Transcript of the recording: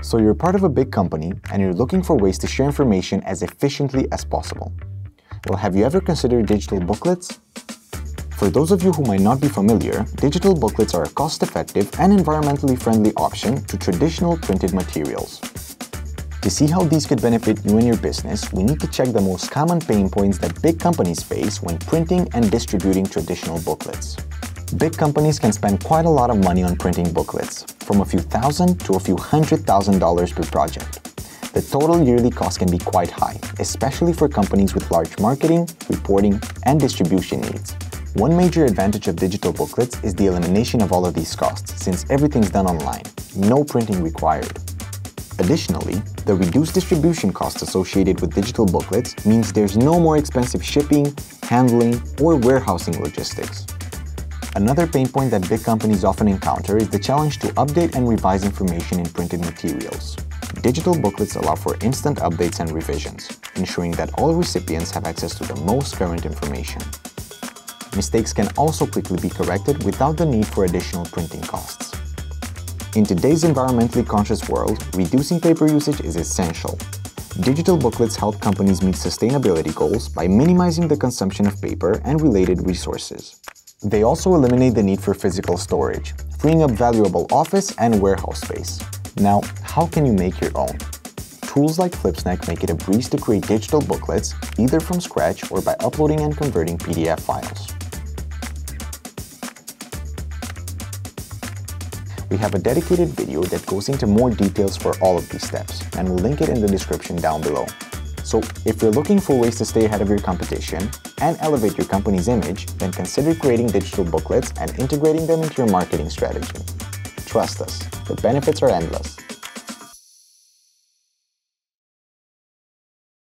So you're part of a big company and you're looking for ways to share information as efficiently as possible. Well, have you ever considered digital booklets? For those of you who might not be familiar, digital booklets are a cost-effective and environmentally friendly option to traditional printed materials. To see how these could benefit you and your business, we need to check the most common pain points that big companies face when printing and distributing traditional booklets. Big companies can spend quite a lot of money on printing booklets, from a few thousand to a few hundred thousand dollars per project. The total yearly cost can be quite high, especially for companies with large marketing, reporting, and distribution needs. One major advantage of digital booklets is the elimination of all of these costs, since everything's done online, no printing required. Additionally, the reduced distribution costs associated with digital booklets means there's no more expensive shipping, handling, or warehousing logistics. Another pain point that big companies often encounter is the challenge to update and revise information in printed materials. Digital booklets allow for instant updates and revisions, ensuring that all recipients have access to the most current information. Mistakes can also quickly be corrected without the need for additional printing costs. In today's environmentally conscious world, reducing paper usage is essential. Digital booklets help companies meet sustainability goals by minimizing the consumption of paper and related resources. They also eliminate the need for physical storage, freeing up valuable office and warehouse space. Now, how can you make your own? Tools like Flipsnack make it a breeze to create digital booklets, either from scratch or by uploading and converting PDF files. We have a dedicated video that goes into more details for all of these steps, and we'll link it in the description down below. So if you're looking for ways to stay ahead of your competition and elevate your company's image, then consider creating digital booklets and integrating them into your marketing strategy. Trust us, the benefits are endless.